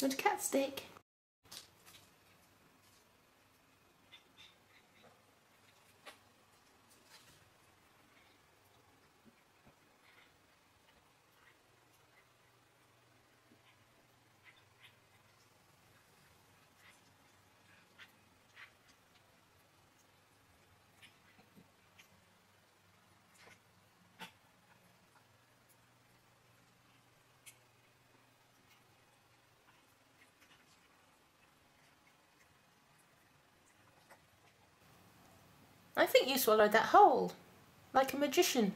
Do you want a cat stick? I think you swallowed that whole, like a magician.